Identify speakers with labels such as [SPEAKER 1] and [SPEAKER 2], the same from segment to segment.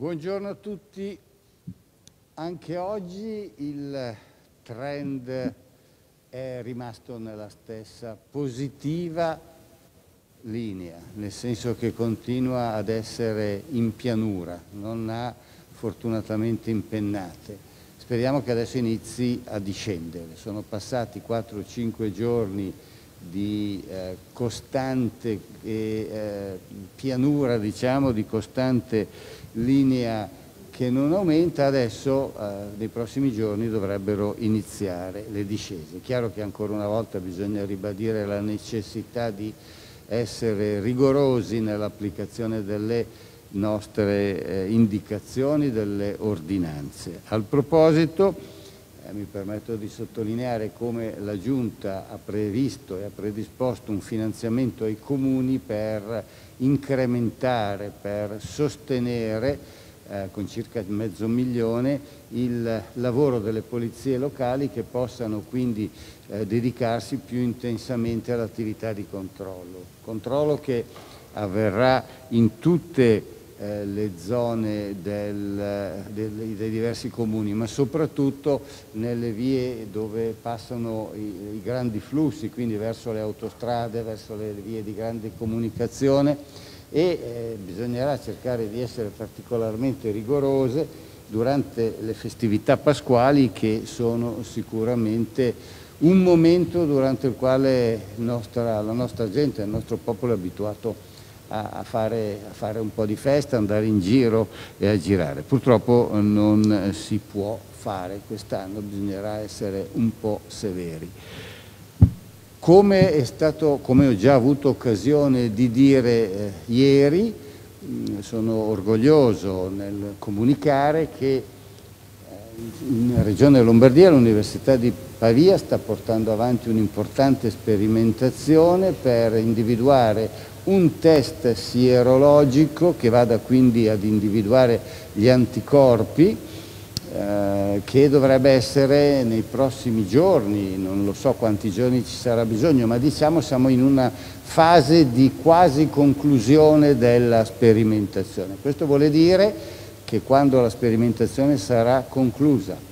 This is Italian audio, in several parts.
[SPEAKER 1] Buongiorno a tutti. Anche oggi il trend è rimasto nella stessa positiva linea, nel senso che continua ad essere in pianura, non ha fortunatamente impennate. Speriamo che adesso inizi a discendere. Sono passati 4-5 giorni di eh, costante eh, pianura, diciamo, di costante linea che non aumenta, adesso eh, nei prossimi giorni dovrebbero iniziare le discese. È chiaro che ancora una volta bisogna ribadire la necessità di essere rigorosi nell'applicazione delle nostre eh, indicazioni, delle ordinanze. Al proposito, eh, mi permetto di sottolineare come la Giunta ha previsto e ha predisposto un finanziamento ai comuni per incrementare, per sostenere eh, con circa mezzo milione il lavoro delle polizie locali che possano quindi eh, dedicarsi più intensamente all'attività di controllo. Controllo che avverrà in tutte eh, le zone del, del, dei diversi comuni, ma soprattutto nelle vie dove passano i, i, grandi flussi, quindi verso le autostrade, verso le vie di grande comunicazione e eh, bisognerà cercare di essere particolarmente rigorose durante le festività pasquali che sono sicuramente un momento durante il quale nostra, la nostra gente, il nostro popolo è abituato a a fare, a fare, un po' di festa, andare in giro e a girare. Purtroppo non si può fare quest'anno, bisognerà essere un po' severi. Come, stato, come ho già avuto occasione di dire eh, ieri, mh, sono orgoglioso nel comunicare che eh, in Regione Lombardia l'Università di Pavia sta portando avanti un'importante sperimentazione per individuare un test sierologico che vada quindi ad individuare gli anticorpi eh, che dovrebbe essere nei prossimi giorni, non lo so quanti giorni ci sarà bisogno, ma diciamo siamo in una fase di quasi conclusione della sperimentazione. Questo vuole dire che quando la sperimentazione sarà conclusa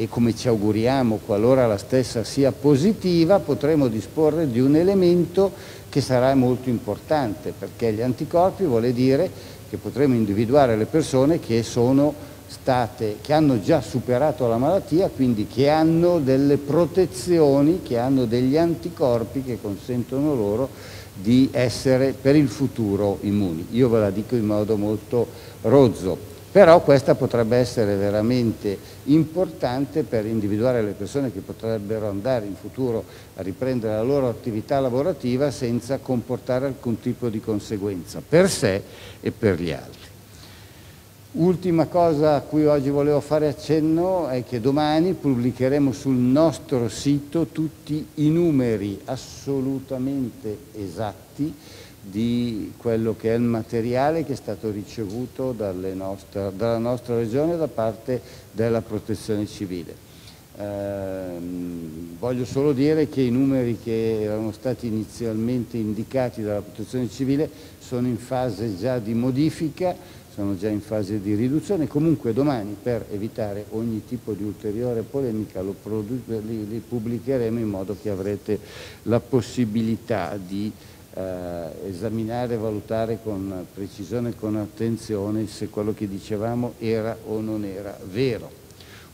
[SPEAKER 1] e come ci auguriamo qualora la stessa sia positiva potremo disporre di un elemento che sarà molto importante perché gli anticorpi vuole dire che potremo individuare le persone che sono state, che hanno già superato la malattia, quindi che hanno delle protezioni, che hanno degli anticorpi che consentono loro di essere per il futuro immuni. Io ve la dico in modo molto rozzo. Però questa potrebbe essere veramente importante per individuare le persone che potrebbero andare in futuro a riprendere la loro attività lavorativa senza comportare alcun tipo di conseguenza per sé e per gli altri. Ultima cosa a cui oggi volevo fare accenno è che domani pubblicheremo sul nostro sito tutti i numeri assolutamente esatti di quello che è il materiale che è stato ricevuto nostra, dalla nostra regione da parte della protezione civile. Eh, voglio solo dire che i numeri che erano stati inizialmente indicati dalla protezione civile sono in fase già di modifica, sono già in fase di riduzione, comunque domani per evitare ogni tipo di ulteriore polemica li, li pubblicheremo in modo che avrete la possibilità di eh, esaminare e valutare con precisione e con attenzione se quello che dicevamo era o non era vero.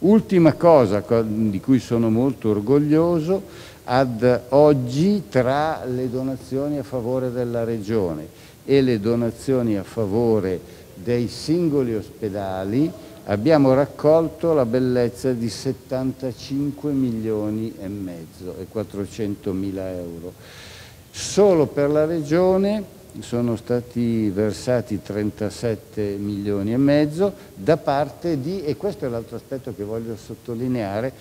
[SPEAKER 1] Ultima cosa di cui sono molto orgoglioso, ad oggi tra le donazioni a favore della Regione e le donazioni a favore dei singoli ospedali abbiamo raccolto la bellezza di 75 milioni e mezzo e 400 mila euro. Solo per la Regione sono stati versati 37 milioni e mezzo da parte di, e questo è l'altro aspetto che voglio sottolineare,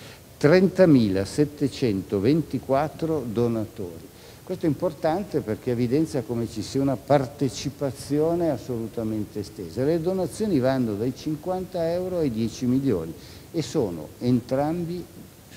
[SPEAKER 1] 30.724 donatori. Questo è importante perché evidenzia come ci sia una partecipazione assolutamente estesa. Le donazioni vanno dai 50 euro ai 10 milioni e sono entrambi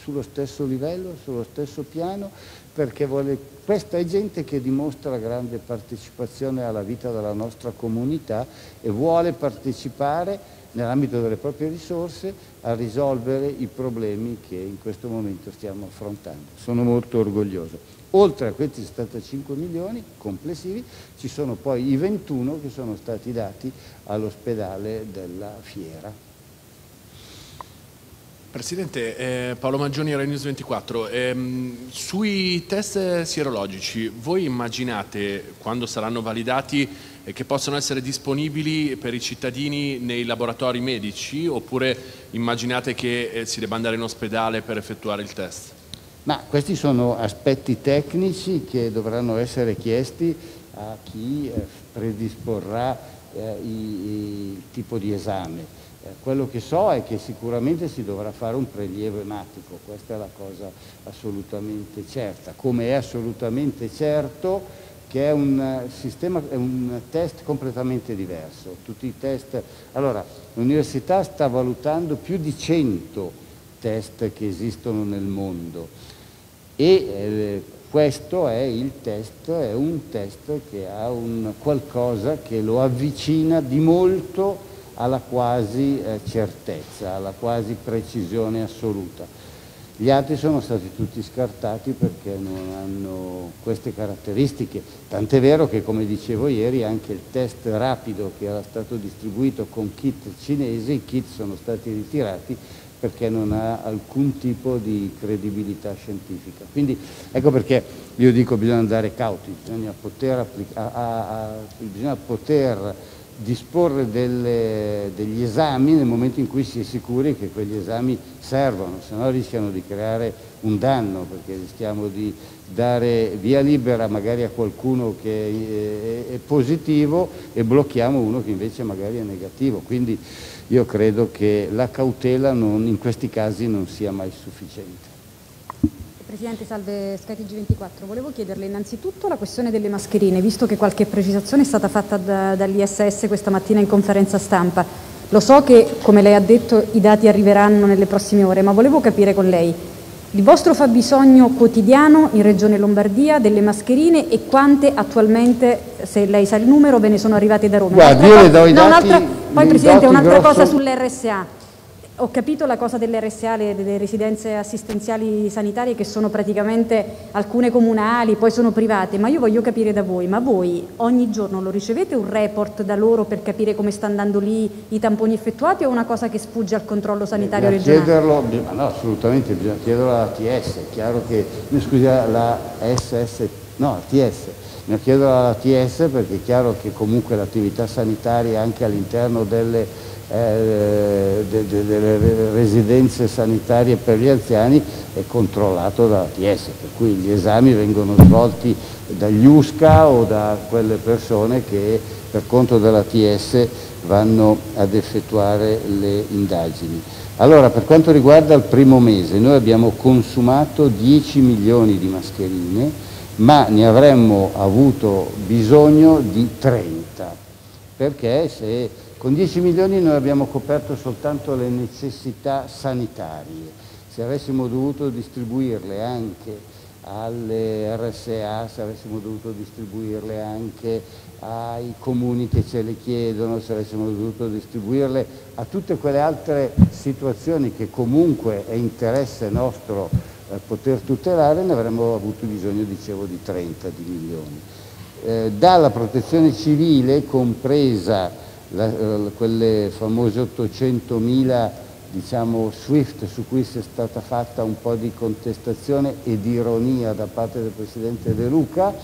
[SPEAKER 1] sullo stesso livello, sullo stesso piano, perché vuole, questa è gente che dimostra grande partecipazione alla vita della nostra comunità e vuole partecipare nell'ambito delle proprie risorse a risolvere i problemi che in questo momento stiamo affrontando. Sono molto orgoglioso. Oltre a questi 75 milioni complessivi ci sono poi i 21 che sono stati dati all'ospedale della Fiera.
[SPEAKER 2] Presidente, eh, Paolo Maggioni, Rai News 24, ehm, sui test sierologici voi immaginate quando saranno validati eh, che possono essere disponibili per i cittadini nei laboratori medici oppure immaginate che eh, si debba andare in ospedale per effettuare il test?
[SPEAKER 1] Ma questi sono aspetti tecnici che dovranno essere chiesti a chi eh, predisporrà eh, il tipo di esame. Eh, quello che so è che sicuramente si dovrà fare un prelievo ematico, questa è la cosa assolutamente certa, come è assolutamente certo che è un, sistema, è un test completamente diverso. Tutti i test, allora, l'università sta valutando più di 100 test che esistono nel mondo e eh, questo è il test, è un test che ha un qualcosa che lo avvicina di molto alla quasi eh, certezza, alla quasi precisione assoluta. Gli altri sono stati tutti scartati perché non hanno queste caratteristiche, tant'è vero che come dicevo ieri anche il test rapido che era stato distribuito con kit cinesi, i kit sono stati ritirati perché non ha alcun tipo di credibilità scientifica. Quindi ecco perché io dico bisogna andare cauti, bisogna poter, a, a, bisogna poter disporre delle, degli esami nel momento in cui si è sicuri che quegli esami servono, se no rischiano di creare un danno perché rischiamo di dare via libera magari a qualcuno che è, è positivo e blocchiamo uno che invece magari è negativo. Quindi io credo che la cautela non, in questi casi non sia mai sufficiente.
[SPEAKER 3] Presidente, salve Skytg 24. Volevo chiederle innanzitutto la questione delle mascherine, visto che qualche precisazione è stata fatta da, dall'ISS questa mattina in conferenza stampa. Lo so che, come lei ha detto, i dati arriveranno nelle prossime ore, ma volevo capire con lei il vostro fabbisogno quotidiano in Regione Lombardia delle mascherine e quante attualmente, se lei sa il numero, ve ne sono arrivate da Roma.
[SPEAKER 1] Guardi, io le do i dati.
[SPEAKER 3] No, poi Presidente, un'altra cosa sull'RSA. Ho capito la cosa delle RSA, delle residenze assistenziali sanitarie che sono praticamente alcune comunali, poi sono private, ma io voglio capire da voi, ma voi ogni giorno lo ricevete un report da loro per capire come sta andando lì i tamponi effettuati o è una cosa che sfugge al controllo sanitario
[SPEAKER 1] bisogna
[SPEAKER 3] regionale?
[SPEAKER 1] Chiederlo, no, assolutamente, bisogna chiederlo alla TS, è chiaro che, scusi, la SS, no, TS, bisogna chiederlo alla TS perché è chiaro che comunque l'attività sanitaria anche all'interno delle eh, de, de, delle residenze sanitarie per gli anziani è controllato dalla TS, per cui gli esami vengono svolti dagli USCA o da quelle persone che per conto della TS vanno ad effettuare le indagini. Allora, per quanto riguarda il primo mese, noi abbiamo consumato 10 milioni di mascherine, ma ne avremmo avuto bisogno di 30, perché se con 10 milioni noi abbiamo coperto soltanto le necessità sanitarie, se avessimo dovuto distribuirle anche alle RSA, se avessimo dovuto distribuirle anche ai comuni che ce le chiedono, se avessimo dovuto distribuirle a tutte quelle altre situazioni che comunque è interesse nostro eh, poter tutelare, ne avremmo avuto bisogno, dicevo, di 30 di milioni. Eh, dalla protezione civile, compresa la, eh, quelle famose 800.000 diciamo, SWIFT su cui si è stata fatta un po' di contestazione e di ironia da parte del Presidente De Luca,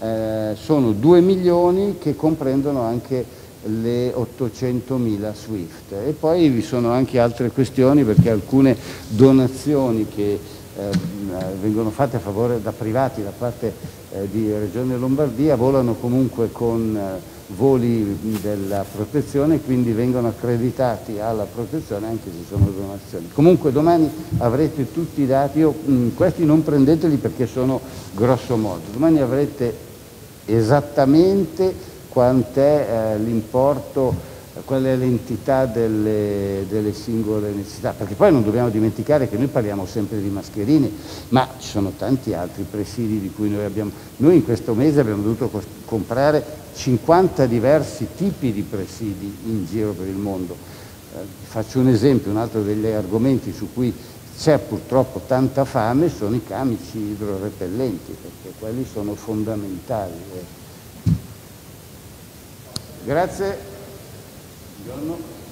[SPEAKER 1] eh, sono 2 milioni che comprendono anche le 800.000 SWIFT. E poi vi sono anche altre questioni perché alcune donazioni che vengono fatte a favore da privati da parte eh, di Regione Lombardia volano comunque con eh, voli della protezione, quindi vengono accreditati alla protezione anche se sono donazioni. Comunque domani avrete tutti i dati, io, questi non prendeteli perché sono grosso modo, domani avrete esattamente quant'è eh, l'importo qual è l'entità delle, delle, singole necessità, perché poi non dobbiamo dimenticare che noi parliamo sempre di mascherine, ma ci sono tanti altri presidi di cui noi abbiamo, noi in questo mese abbiamo dovuto comprare 50 diversi tipi di presidi in giro per il mondo. Eh, faccio un esempio, un altro degli argomenti su cui c'è purtroppo tanta fame sono i camici idrorepellenti, perché quelli sono fondamentali. Eh. Grazie. Buongiorno.